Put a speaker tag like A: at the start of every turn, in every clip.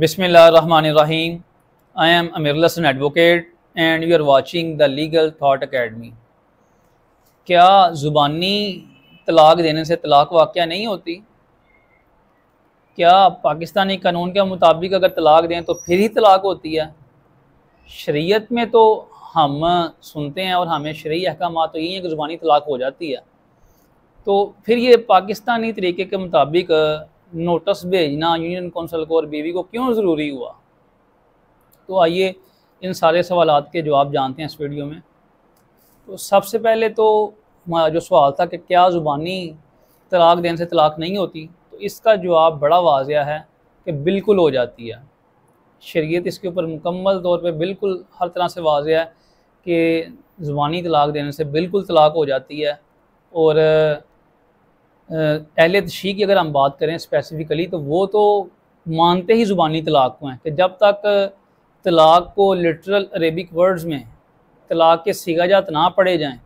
A: بسم اللہ الرحمن الرحیم I am Amir listen advocate and you are watching the legal thought academy کیا زبانی طلاق دینے سے طلاق واقعہ نہیں ہوتی؟ کیا پاکستانی قانون کے مطابق اگر طلاق دیں تو پھر ہی طلاق ہوتی ہے؟ شریعت میں تو ہم سنتے ہیں اور ہمیں شرعی احکامات تو یہی ہیں کہ زبانی طلاق ہو جاتی ہے۔ تو پھر یہ پاکستانی طریقے کے مطابق نوٹس بھیجنا یونین کونسل کو اور بیوی کو کیوں ضروری ہوا؟ تو آئیے ان سارے سوالات کے جواب جانتے ہیں اس ویڈیو میں۔ تو سب سے پہلے تو جو سوال تھا کہ کیا زبانی طلاق دینے سے طلاق نہیں ہوتی؟ تو اس کا جواب بڑا واضح ہے کہ بالکل ہو جاتی ہے۔ شریعت اس کے اوپر مکمل طور پہ بالکل ہر طرح سے واضح ہے کہ زبانی طلاق دینے سے بالکل طلاق ہو جاتی ہے اور اہل تشیع کی اگر ہم بات کریں اسپیسیفکلی تو وہ تو مانتے ہی زبانی طلاق کو ہیں کہ جب تک طلاق کو لٹرل عربک ورڈز میں طلاق کے سیگا جات نہ پڑے جائیں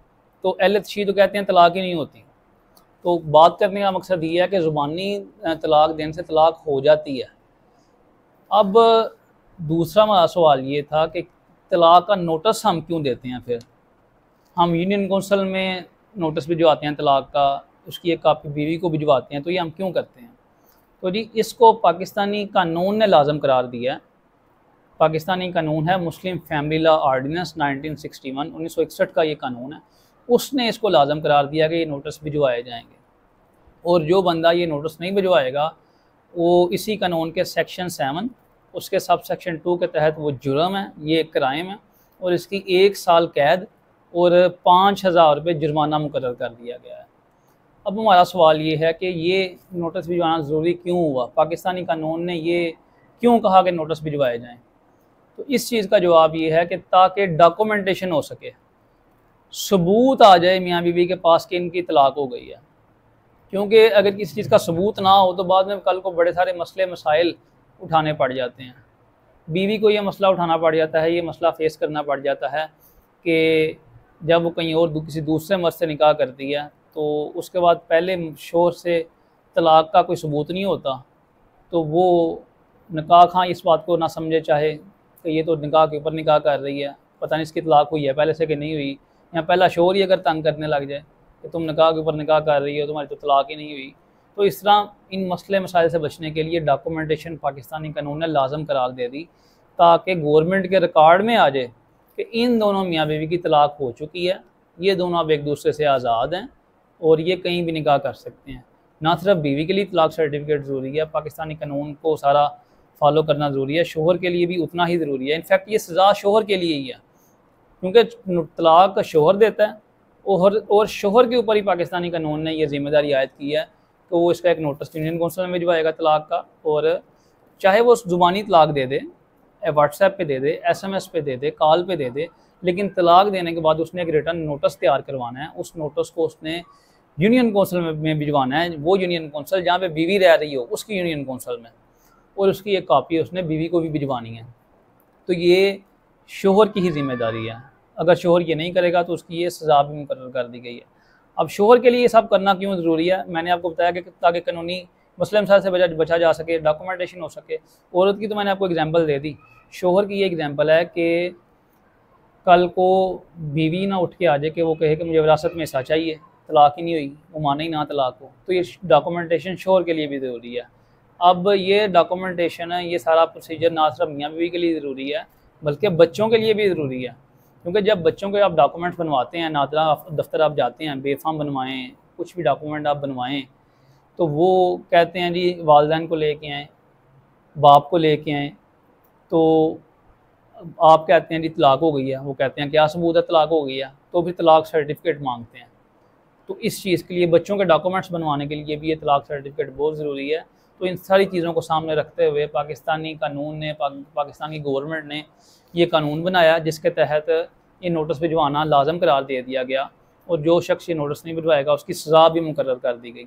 A: تو اہل تشیع تو کہتے ہیں طلاق ہی نہیں ہوتی۔ تو بات کرنے کا مقصد یہ ہے کہ زبانی طلاق دینے سے طلاق ہو جاتی ہے۔ اب دوسرا سوال یہ تھا کہ طلاق کا نوٹس ہم کیوں دیتے ہیں پھر؟ ہم یونین کونسل میں نوٹس بھی جو آتے ہیں طلاق کا اس کی ایک کاپی بیوی کو بھجواتے ہیں، تو یہ ہم کیوں کرتے ہیں؟ تو جی اس کو پاکستانی قانون نے لازم قرار دیا ہے۔ پاکستانی قانون ہے Muslim family law ordinance nineteen sixty one, انیس سو اکسٹھ کا یہ قانون ہے۔ اس نے اس کو لازم قرار دیا کہ یہ نوٹس بھجوائے جائیں گے۔ اور جو بندہ یہ نوٹس نہیں بھجوائے گا، وہ اسی قانون کے سیکشن سیون، اس کے سب سیکشن ٹو کے تحت وہ جرم ہے، یہ ایک کرائم ہے۔ اور اس کی ایک سال قید اور پانچ ہزار روپے جرمانہ مقرر کر دیا گیا ہے۔ اب ہمارا سوال یہ ہے کہ یہ نوٹس بھجوانا ضروری کیوں ہوا؟ پاکستانی قانون نے یہ کیوں کہا کہ نوٹس بھجوائے جائیں؟ تو اس چیز کا جواب یہ ہے کہ تاکہ ڈاکومنٹیشن ہو سکے۔ ثبوت آ جائے میاں بیوی بی کے پاس کہ ان کی طلاق ہو گئی ہے۔ کیونکہ اگر کسی چیز کا ثبوت نہ ہو تو بعد میں کل کو بڑے سارے مسئلے، مسائل اٹھانے پڑ جاتے ہیں۔ بیوی کو یہ مسئلہ اٹھانا پڑ جاتا ہے، یہ مسئلہ فیس کرنا پڑ جاتا ہے کہ جب وہ کہیں اور کسی دوسرے مرد سے نکاح کرتی ہے تو اس کے بعد پہلے شور سے طلاق کا کوئی ثبوت نہیں ہوتا، تو وہ نکاح خاں اس بات کو نہ سمجھے، چاہے کہ یہ تو نکاح کے اوپر نکاح کر رہی ہے، پتہ نہیں اس کی طلاق ہوئی ہے پہلے سے کہ نہیں ہوئی، یا پہلا شور ہی اگر تنگ کرنے لگ جائے کہ تم نکاح کے اوپر نکاح کر رہی ہو، تمہاری تو طلاق ہی نہیں ہوئی۔ تو اس طرح ان مسئلے مسائل سے بچنے کے لیے ڈاکومنٹیشن پاکستانی قانون نے لازم قرار دے دی تاکہ گورنمنٹ کے ریکارڈ میں آ جائے کہ ان دونوں میاں بیوی کی طلاق ہو چکی ہے، یہ دونوں اب ایک دوسرے سے آزاد ہیں۔ اور یہ کہیں بھی نکاح کر سکتے ہیں۔ نہ صرف بیوی کے لیے طلاق سرٹیفکیٹ ضروری ہے، پاکستانی قانون کو سارا فالو کرنا ضروری ہے۔ شوہر کے لیے بھی اتنا ہی ضروری ہے۔ انفیکٹ یہ سزا شوہر کے لیے ہی ہے۔ کیونکہ طلاق شوہر دیتا ہے اور اور شوہر کے اوپر ہی پاکستانی قانون نے یہ ذمہ داری عائد کی ہے کہ وہ اس کا ایک نوٹس یونین کونسل میں بھجوائے گا طلاق کا اور چاہے وہ زبانی طلاق دے دے واٹس ایپ پہ دے دے ایس ایم ایس پہ دے دے، کال پہ دے دے، لیکن طلاق دینے کے بعد اس نے ایک ریٹرن نوٹس تیار کروانا ہے۔ اس نوٹس کو اس نے یونین کونسل میں بھجوانا ہے، وہ یونین کونسل جہاں پہ بیوی رہ رہی ہو، اس کی یونین کونسل میں۔ اور اس کی ایک کاپی اس نے بیوی کو بھی بھجوانی ہے۔ تو یہ شوہر کی ہی ذمہ داری ہے۔ اگر شوہر یہ نہیں کرے گا تو اس کی یہ سزا بھی مقرر کر دی گئی ہے۔ اب شوہر کے لیے یہ سب کرنا کیوں ضروری ہے؟ میں نے آپ کو بتایا کہ تاکہ قانونی مسلم سال سے بچا جا سکے ڈاکومنٹیشن ہو سکے۔ عورت کی تو میں نے آپ کو اگزامپل دے دی۔ شوہر کی یہ اگزامپل ہے کہ کل کو بیوی نہ اٹھ کے آ جائے کہ وہ کہے کہ مجھے وراثت میں حصہ چاہیے۔ طلاق ہی نہیں ہوئی، وہ مانے ہی نہ طلاق ہو۔ تو یہ ڈاکومنٹیشن شوہر کے لیے بھی ضروری ہے۔ اب یہ ڈاکومنٹیشن ہے، یہ سارا پروسیجر نہ صرف میاں بیوی کے لیے ضروری ہے، بلکہ بچوں کے لیے بھی ضروری ہے۔ کیونکہ جب بچوں کے آپ ڈاکومنٹس بنواتے ہیں نادرا دفتر آپ جاتے ہیں، بے فام بنوائیں، کچھ بھی ڈاکومنٹ آپ بنوائیں، تو وہ کہتے ہیں جی والدین کو لے کے آئیں، باپ کو لے کے آئیں۔ تو آپ کہتے ہیں جی طلاق ہو گئی ہے، وہ کہتے ہیں کیا ثبوت ہے، طلاق ہو گئی ہے۔ تو پھر طلاق سرٹیفکیٹ مانگتے ہیں۔ تو اس چیز کے لیے بچوں کے ڈاکومنٹس بنوانے کے لیے بھی یہ طلاق سرٹیفکیٹ بہت ضروری ہے۔ تو ان ساری چیزوں کو سامنے رکھتے ہوئے پاکستانی قانون نے پاکستان کی گورنمنٹ نے یہ قانون بنایا جس کے تحت یہ نوٹس بھجوانا لازم قرار دے دیا گیا اور جو شخص یہ نوٹس نہیں بھجوائے گا اس کی سزا بھی مقرر کر دی گئی۔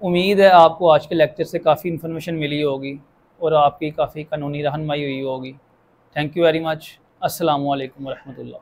A: امید ہے آپ کو آج کے لیکچر سے کافی انفارمیشن ملی ہوگی اور آپ کی کافی قانونی رہنمائی ہوئی ہوگی۔ تھینک یو ویری مچ السلام علیکم ورحمۃ اللہ۔